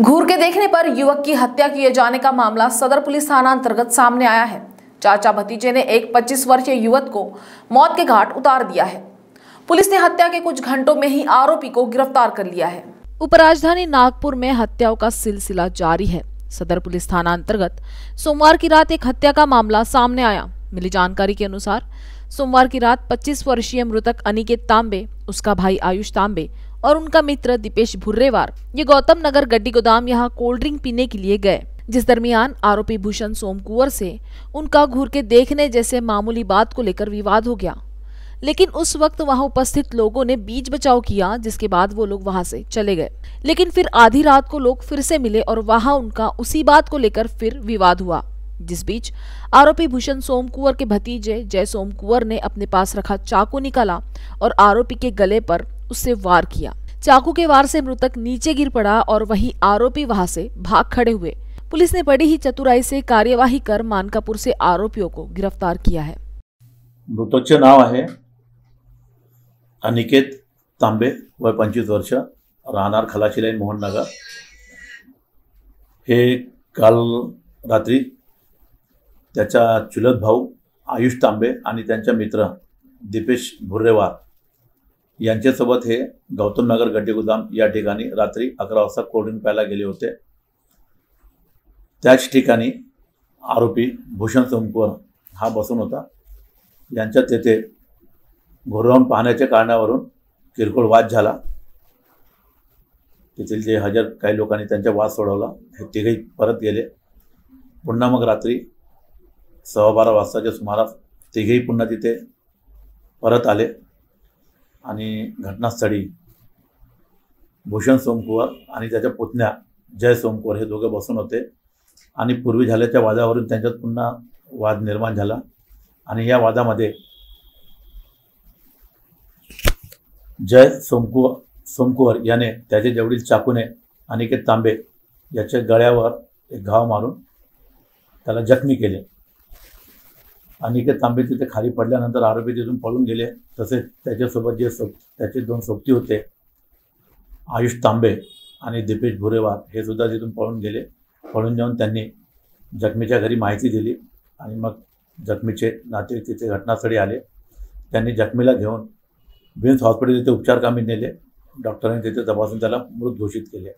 घूर के देखने पर युवक की हत्या किए जाने का मामला सदर पुलिस थाना अंतर्गत सामने आया है। चाचा भतीजे ने एक 25 वर्षीय युवक को मौत के घाट उतार दिया है। पुलिस ने हत्या के कुछ घंटों में ही आरोपी को गिरफ़्तार कर लिया है। उपराजधानी नागपुर में हत्याओं का सिलसिला जारी है। सदर पुलिस थाना अंतर्गत सोमवार की रात एक हत्या का मामला सामने आया। मिली जानकारी के अनुसार सोमवार की रात 25 वर्षीय मृतक अनिकेत तांबे, उसका भाई आयुष तांबे और उनका मित्र दीपेश भुर्रेवार। ये गौतम नगर गड्डी गोदाम यहाँ कोल्ड ड्रिंक पीने के लिए गए, जिस दरमियान आरोपी भूषण सोमकुंवर से उनका घूर के देखने जैसे मामूली बात को लेकर विवाद हो गया। लेकिन उस वक्त वहाँ उपस्थित लोगों ने बीच बचाव किया, जिसके बाद वो लोग वहाँ से चले गए। लेकिन फिर आधी रात को लोग फिर से मिले और वहाँ उनका उसी बात को लेकर फिर विवाद हुआ। जिस बीच आरोपी भूषण सोमकुंवर के भतीजे जय सोमकुंवर ने अपने पास रखा चाकू निकाला और आरोपी के गले पर उससे वार किया। चाकू के वार से मृतक नीचे गिर पड़ा और वही आरोपी वहाँ से भाग खड़े हुए। पुलिस ने बड़ी ही चतुराई से कार्यवाही कर मानकापुर से आरोपियों को गिरफ़्तार किया है। मृतकचे नाव आहे अनिकेत तांबे, वय पंचवीस वर्ष, राहणार खलाशी लाईन मोहननगर हे काल रात्री त्याचा चुलत भाऊ आयुष तांबे आणि त्यांचा मित्र दीपेश भुर्रेवार यांच्यासोबत हे गौतम नगर गड्डे गोदाम या ठिकाणी रात्री अकरा वाजता कोल्ड्रिंक प्यायला गेले होते. त्याच ठिकाणी आरोपी भूषण सोमकुवर हा बसून होता. यांच्यात तेथे घोरावून पाहण्याच्या कारणावरून किरकोळ वाद झाला. तेथील जे हजर काही लोकांनी त्यांचा वाद सोडवला हे तिघही परत गेले. पुन्हा मग रात्री सव्वा बारा वाजताच्या सुमारास तिघेही पुन्हा तिथे परत आले. आणि घटनास्थळी भूषण सोमकुवर आणि त्याच्या पुतण्या जय सोमकुवर हे दोघे बसून होते. आणि पूर्वी झाल्याच्या वादावरून त्यांच्यात पुन्हा वाद निर्माण झाला. आणि या वादामध्ये जय सोमकुवर सोमकुवर याने त्याचे जवळील चाकूने अनिकेत तांबे याच्या गळ्यावर एक घाव मारून त्याला जखमी केले. अनिकेत तांबे तिथे खाली पडल्यानंतर आरोपी तिथून पळून गेले. तसेच त्याच्यासोबत जे सो त्याचे दोन सोबती होते आयुष तांबे आणि दीपेश भुरेवार हे सुद्धा तिथून पळून गेले. पळून जाऊन त्यांनी जखमीच्या घरी माहिती दिली आणि मग जखमीचे नाते तिथे घटनास्थळी आले. त्यांनी जखमीला घेऊन विम्स हॉस्पिटल तिथे उपचार कामी नेले. डॉक्टरांनी तिथे तपासून त्याला मृत घोषित केले.